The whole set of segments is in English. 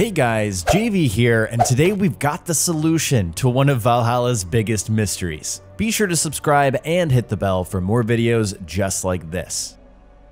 Hey guys, JV here, and today we've got the solution to one of Valhalla's biggest mysteries. Be sure to subscribe and hit the bell for more videos just like this.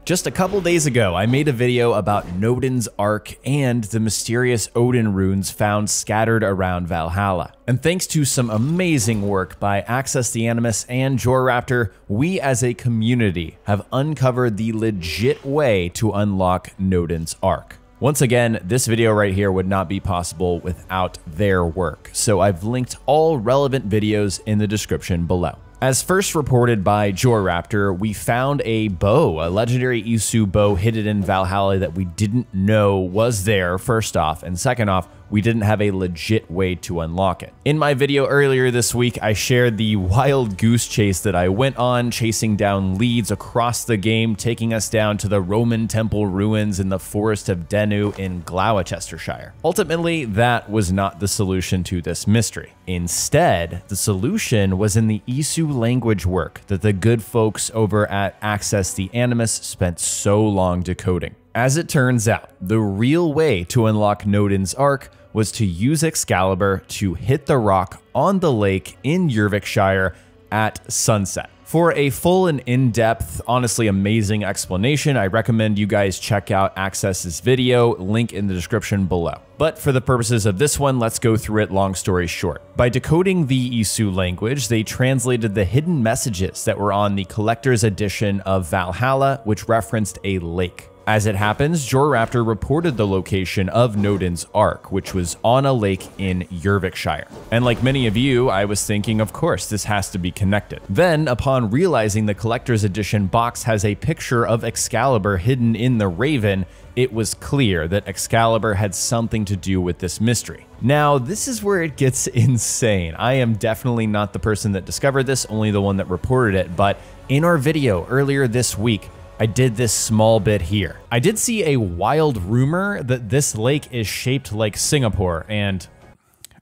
Just a couple days ago, I made a video about Nodens' Arc and the mysterious Odin runes found scattered around Valhalla. And thanks to some amazing work by Access the Animus and JorRaptor, we as a community have uncovered the legit way to unlock Nodens' Arc. Once again, this video right here would not be possible without their work, so I've linked all relevant videos in the description below. As first reported by JorRaptor, we found a bow, a legendary Isu bow hidden in Valhalla that we didn't know was there, first off, and second off, we didn't have a legit way to unlock it. In my video earlier this week, I shared the wild goose chase that I went on, chasing down leads across the game, taking us down to the Roman temple ruins in the Forest of Denu in Gloucestershire. Ultimately, that was not the solution to this mystery. Instead, the solution was in the Isu language work that the good folks over at Access the Animus spent so long decoding. As it turns out, the real way to unlock Nodens' Arc was to use Excalibur to hit the rock on the lake in Jorvikshire at sunset. For a full and in-depth, honestly amazing explanation, I recommend you guys check out Access's video, link in the description below. But for the purposes of this one, let's go through it long story short. By decoding the Isu language, they translated the hidden messages that were on the collector's edition of Valhalla, which referenced a lake. As it happens, JorRaptor reported the location of Nodens' Arc, which was on a lake in Jorvikshire. And like many of you, I was thinking, of course, this has to be connected. Then, upon realizing the collector's edition box has a picture of Excalibur hidden in the Raven, it was clear that Excalibur had something to do with this mystery. Now, this is where it gets insane. I am definitely not the person that discovered this, only the one that reported it, but in our video earlier this week, I did this small bit here. I did see a wild rumor that this lake is shaped like Singapore, and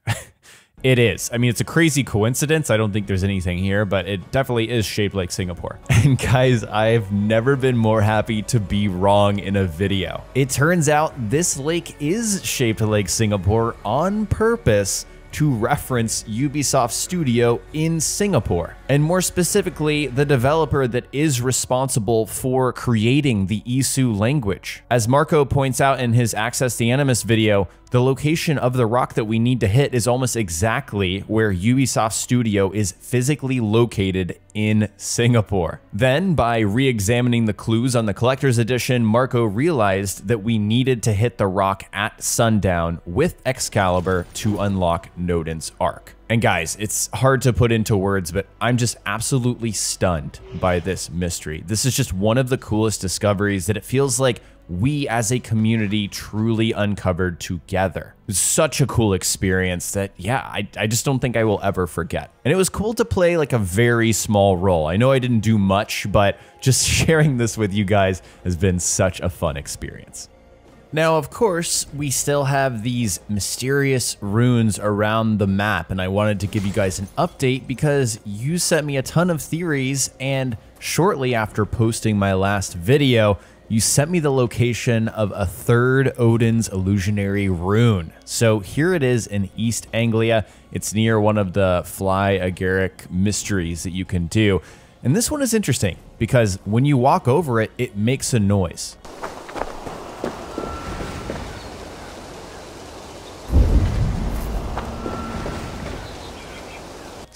it is. I mean, it's a crazy coincidence. I don't think there's anything here, but it definitely is shaped like Singapore. And guys, I've never been more happy to be wrong in a video. It turns out this lake is shaped like Singapore on purpose to reference Ubisoft Studio in Singapore, and more specifically, the developer that is responsible for creating the Isu language. As Marco points out in his Access the Animus video, the location of the rock that we need to hit is almost exactly where Ubisoft Studio is physically located in Singapore. Then, by re examining the clues on the collector's edition, Marco realized that we needed to hit the rock at sundown with Excalibur to unlock Nodens' Arc. And guys, it's hard to put into words, but I'm just absolutely stunned by this mystery. This is just one of the coolest discoveries that it feels like we as a community truly uncovered together. Such a cool experience that, yeah, I, I just don't think I will ever forget. And it was cool to play like a very small role. I know I didn't do much, but just sharing this with you guys has been such a fun experience. Now, of course, we still have these mysterious runes around the map, and I wanted to give you guys an update because you sent me a ton of theories, and shortly after posting my last video, you sent me the location of a third Odin's illusionary rune. So here it is in East Anglia. It's near one of the Fly Agaric mysteries that you can do. And this one is interesting because when you walk over it, it makes a noise.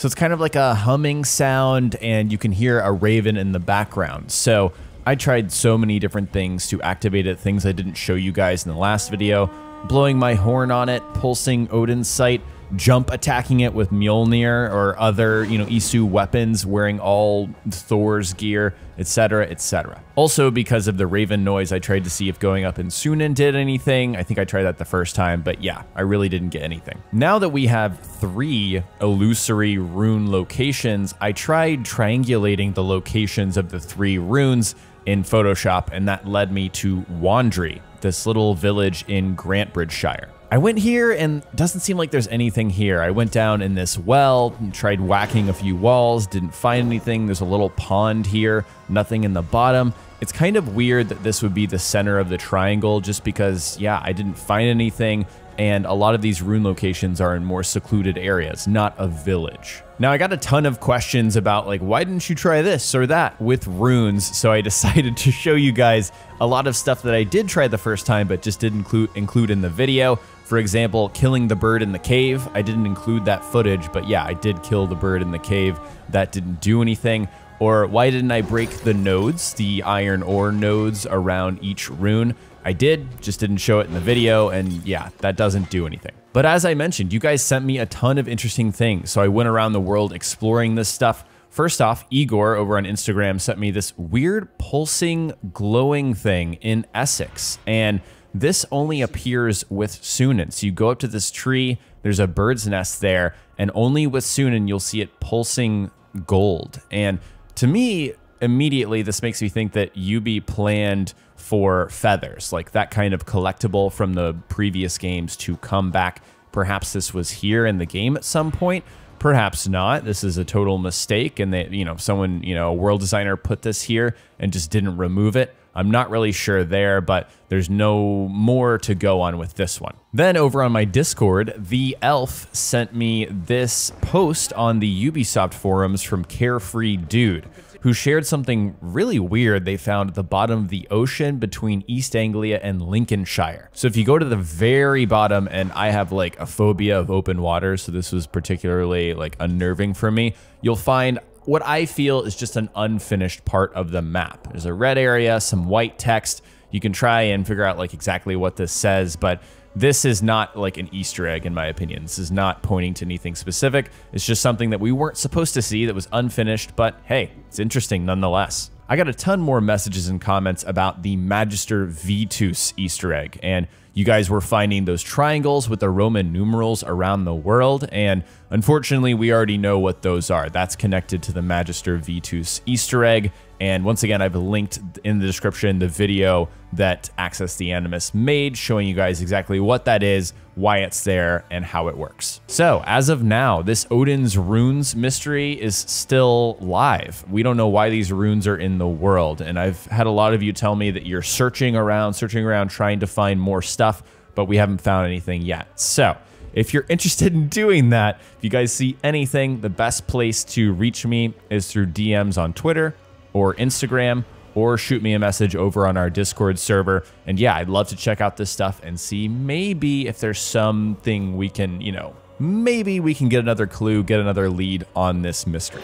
So it's kind of like a humming sound, and you can hear a raven in the background. So I tried so many different things to activate it, things I didn't show you guys in the last video. Blowing my horn on it, pulsing Odin's sight, jump attacking it with Mjolnir or other, you know, Isu weapons, wearing all Thor's gear, etc., etc. Also, because of the Raven noise, I tried to see if going up in Synin did anything. I think I tried that the first time, but yeah, I really didn't get anything. Now that we have three illusory rune locations, I tried triangulating the locations of the three runes in Photoshop, and that led me to Wandry, this little village in Grantebridgeshire. I went here and doesn't seem like there's anything here. I went down in this well, tried whacking a few walls, didn't find anything. There's a little pond here, nothing in the bottom. It's kind of weird that this would be the center of the triangle just because, yeah, I didn't find anything. and a lot of these rune locations are in more secluded areas, not a village. Now, I got a ton of questions about like, why didn't you try this or that with runes? So I decided to show you guys a lot of stuff that I did try the first time, but just didn't include, include in the video. For example, killing the bird in the cave. I didn't include that footage, but yeah, I did kill the bird in the cave. That didn't do anything. Or why didn't I break the nodes, the iron ore nodes around each rune? I did, just didn't show it in the video, and yeah, that doesn't do anything. But as I mentioned, you guys sent me a ton of interesting things, so I went around the world exploring this stuff. First off, Igor over on Instagram sent me this weird pulsing, glowing thing in Essex, and this only appears with Synin. So you go up to this tree, there's a bird's nest there, and only with Synin you'll see it pulsing gold. And to me, immediately this makes me think that Ubi planned for feathers, like that kind of collectible from the previous games to come back. Perhaps this was here in the game at some point. Perhaps not. This is a total mistake, and that you know someone, you know, a world designer put this here and just didn't remove it. I'm not really sure there, but there's no more to go on with this one. Then over on my Discord, the elf sent me this post on the Ubisoft forums from Carefree Dude who shared something really weird they found at the bottom of the ocean between East Anglia and Lincolnshire. So if you go to the very bottom, and I have like a phobia of open water, so this was particularly like unnerving for me, you'll find what I feel is just an unfinished part of the map. There's a red area, some white text. You can try and figure out like exactly what this says, but this is not like an Easter egg, in my opinion. This is not pointing to anything specific. It's just something that we weren't supposed to see that was unfinished, but hey, it's interesting nonetheless. I got a ton more messages and comments about the Magister Vitus Easter egg, and you guys were finding those triangles with the Roman numerals around the world, and unfortunately, we already know what those are. That's connected to the Magister Vitus Easter egg, and once again, I've linked in the description the video that Access the Animus made, showing you guys exactly what that is, why it's there, and how it works. So, as of now, this Odin's Runes mystery is still live. We don't know why these runes are in the world, and I've had a lot of you tell me that you're searching around, searching around, trying to find more stuff, but we haven't found anything yet. So, if you're interested in doing that, if you guys see anything, the best place to reach me is through DMs on Twitter or Instagram or shoot me a message over on our Discord server. And yeah, I'd love to check out this stuff and see maybe if there's something we can, you know, maybe we can get another clue, get another lead on this mystery.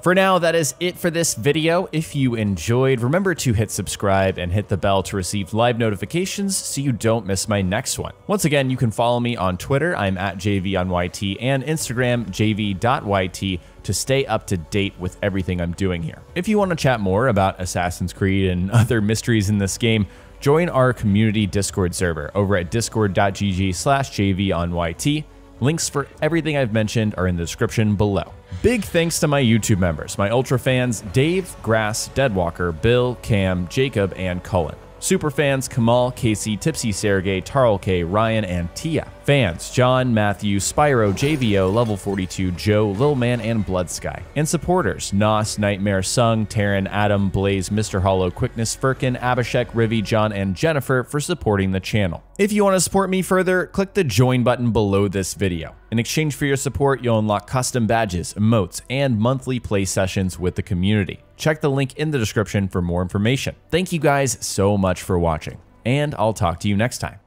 For now, that is it for this video. If you enjoyed, remember to hit subscribe and hit the bell to receive live notifications so you don't miss my next one. Once again, you can follow me on Twitter. I'm at JV on YT and Instagram, JV.YT to stay up to date with everything I'm doing here. If you want to chat more about Assassin's Creed and other mysteries in this game, join our community Discord server over at discord.gg slash JV on YT. Links for everything I've mentioned are in the description below. Big thanks to my YouTube members, my Ultra fans Dave, Grass, Deadwalker, Bill, Cam, Jacob, and Cullen. Super fans Kamal, Casey, Tipsy Sergey, Tarl K, Ryan, and Tia. Fans John, Matthew, Spyro, JVO, Level 42, Joe, Lil Man, and Bloodsky. And supporters Nos, Nightmare, Sung, Taryn, Adam, Blaze, Mr. Hollow, Quickness, Firkin, Abhishek, Rivi, John, and Jennifer for supporting the channel. If you want to support me further, click the join button below this video. In exchange for your support, you'll unlock custom badges, emotes, and monthly play sessions with the community. Check the link in the description for more information. Thank you guys so much for watching, and I'll talk to you next time.